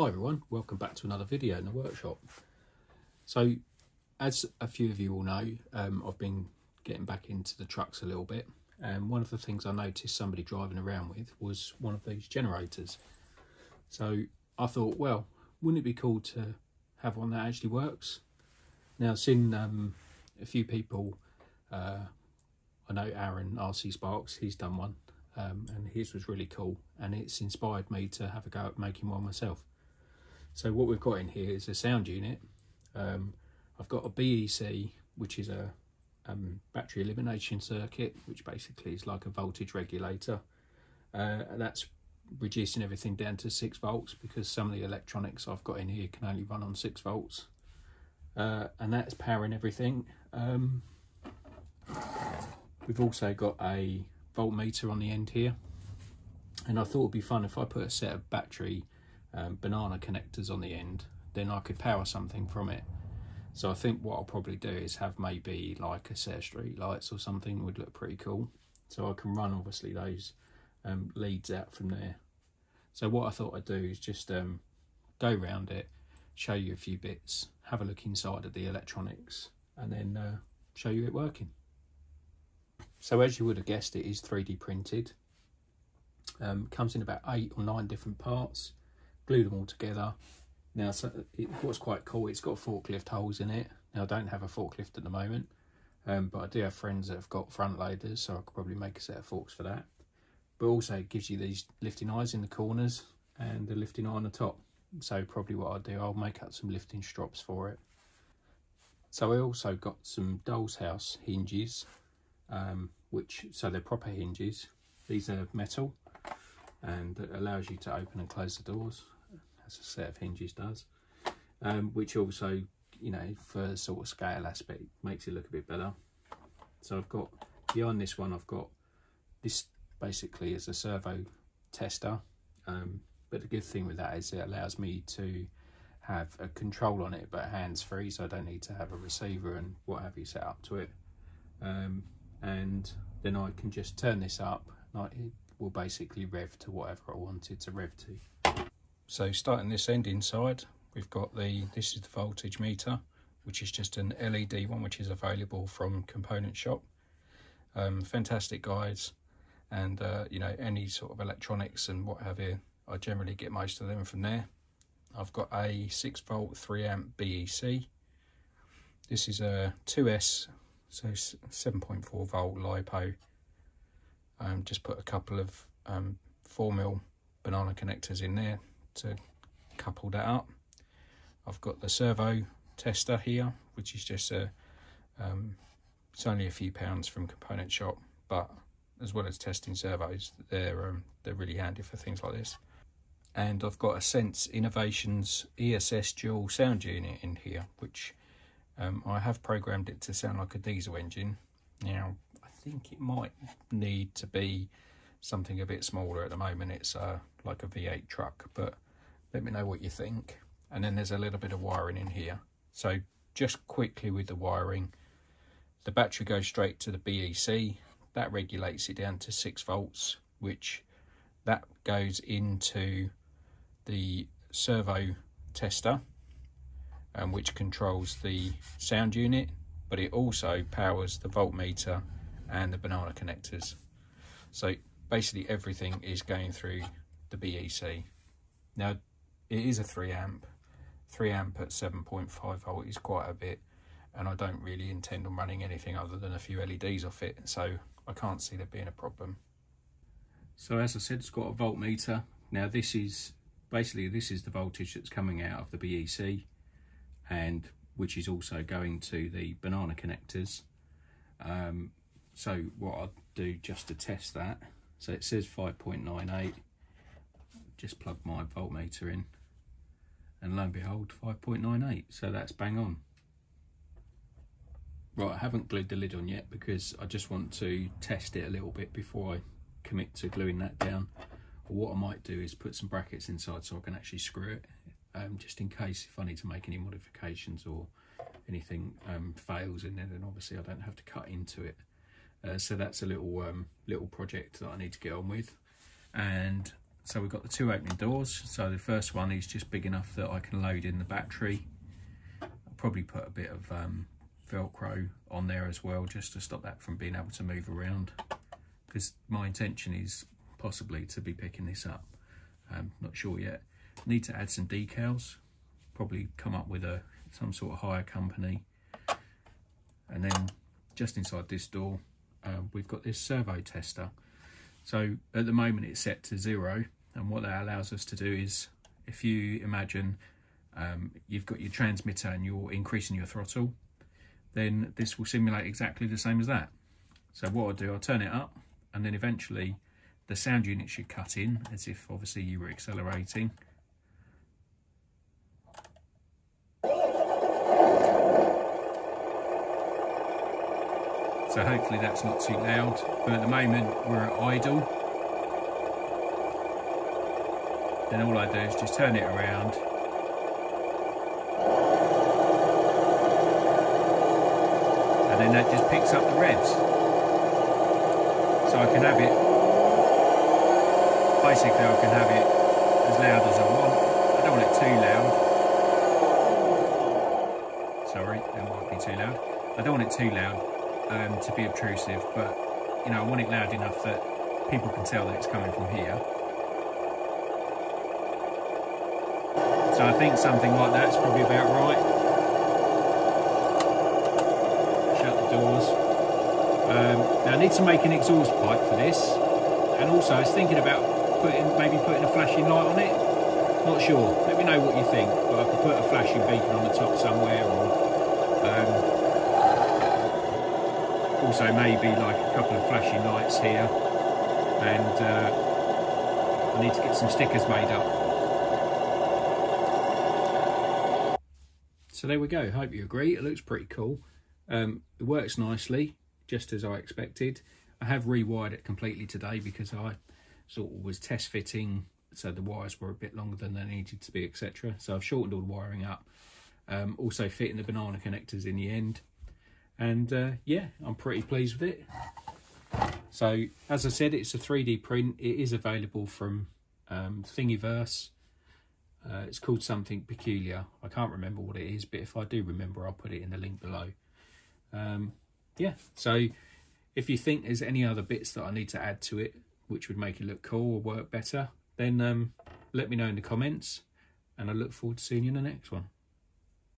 Hi everyone, welcome back to another video in the workshop. So, as a few of you will know, um, I've been getting back into the trucks a little bit and one of the things I noticed somebody driving around with was one of these generators. So I thought, well, wouldn't it be cool to have one that actually works? Now, seen um, a few people, uh, I know Aaron RC Sparks, he's done one um, and his was really cool and it's inspired me to have a go at making one myself. So what we've got in here is a sound unit. Um, I've got a BEC, which is a um, battery elimination circuit, which basically is like a voltage regulator. Uh, that's reducing everything down to 6 volts because some of the electronics I've got in here can only run on 6 volts. Uh, and that's powering everything. Um, we've also got a voltmeter on the end here. And I thought it'd be fun if I put a set of battery um, banana connectors on the end, then I could power something from it. So I think what I'll probably do is have maybe like a set of street lights or something would look pretty cool. So I can run obviously those um, leads out from there. So what I thought I'd do is just um, go around it, show you a few bits, have a look inside of the electronics and then uh, show you it working. So as you would have guessed it is 3D printed. Um, comes in about eight or nine different parts glued them all together. Now, so it, what's quite cool, it's got forklift holes in it. Now, I don't have a forklift at the moment, um, but I do have friends that have got front loaders, so I could probably make a set of forks for that. But also, it gives you these lifting eyes in the corners and the lifting eye on the top. So probably what I'll do, I'll make up some lifting strops for it. So I also got some doll's house hinges, um, which so they're proper hinges. These are metal and it allows you to open and close the doors as a set of hinges does, um, which also, you know, for sort of scale aspect, makes it look a bit better. So I've got, behind this one, I've got this basically as a servo tester. Um, but the good thing with that is it allows me to have a control on it, but hands-free, so I don't need to have a receiver and what have you set up to it. Um, and then I can just turn this up. Like will basically rev to whatever I wanted to rev to. So starting this end inside, we've got the, this is the voltage meter, which is just an LED one, which is available from Component Shop. Um, fantastic guides and, uh, you know, any sort of electronics and what have you, I generally get most of them from there. I've got a 6 volt 3 amp BEC. This is a 2S, so 7.4 volt LiPo. Um, just put a couple of um, 4 mil banana connectors in there to couple that up. I've got the servo tester here, which is just a, um, it's only a few pounds from Component Shop, but as well as testing servos, they're um, they're really handy for things like this. And I've got a Sense Innovations ESS dual sound unit in here, which um, I have programmed it to sound like a diesel engine. Now, think it might need to be something a bit smaller at the moment. It's uh, like a V8 truck, but let me know what you think. And then there's a little bit of wiring in here. So just quickly with the wiring, the battery goes straight to the BEC. That regulates it down to 6 volts, which that goes into the servo tester, um, which controls the sound unit, but it also powers the voltmeter and the banana connectors. So basically everything is going through the BEC. Now, it is a 3 amp. 3 amp at 7.5 volt is quite a bit, and I don't really intend on running anything other than a few LEDs off it, so I can't see there being a problem. So as I said, it's got a voltmeter. Now this is, basically this is the voltage that's coming out of the BEC, and which is also going to the banana connectors. Um, so what I'll do just to test that so it says 5.98. Just plug my voltmeter in and lo and behold 5.98 so that's bang on. Right I haven't glued the lid on yet because I just want to test it a little bit before I commit to gluing that down. What I might do is put some brackets inside so I can actually screw it um, just in case if I need to make any modifications or anything um, fails in there then obviously I don't have to cut into it. Uh, so that's a little um, little project that I need to get on with. And so we've got the two opening doors. So the first one is just big enough that I can load in the battery. I'll probably put a bit of um, Velcro on there as well, just to stop that from being able to move around. Because my intention is possibly to be picking this up. Um, not sure yet. Need to add some decals. Probably come up with a some sort of hire company. And then just inside this door, uh, we've got this servo tester. So at the moment it's set to zero. And what that allows us to do is, if you imagine um, you've got your transmitter and you're increasing your throttle, then this will simulate exactly the same as that. So what I'll do, I'll turn it up and then eventually the sound unit should cut in as if obviously you were accelerating. So hopefully that's not too loud, but at the moment we're at idle. Then all I do is just turn it around and then that just picks up the reds. So I can have it, basically I can have it as loud as I want. I don't want it too loud. Sorry, that might be too loud. I don't want it too loud um, to be obtrusive, but you know, I want it loud enough that people can tell that it's coming from here. So I think something like that's probably about right. Shut the doors. Um, now I need to make an exhaust pipe for this, and also I was thinking about putting maybe putting a flashing light on it. Not sure. Let me know what you think. But I could put a flashing beacon on the top somewhere, or um, also maybe like a couple of flashy lights here and uh, I need to get some stickers made up. So there we go, hope you agree, it looks pretty cool. Um, it works nicely, just as I expected. I have rewired it completely today because I sort of was test fitting, so the wires were a bit longer than they needed to be, etc. So I've shortened all the wiring up. Um, also fitting the banana connectors in the end and uh, yeah I'm pretty pleased with it. So as I said it's a 3d print. It is available from um, Thingiverse. Uh, it's called something peculiar. I can't remember what it is but if I do remember I'll put it in the link below. Um, yeah so if you think there's any other bits that I need to add to it which would make it look cool or work better then um, let me know in the comments and I look forward to seeing you in the next one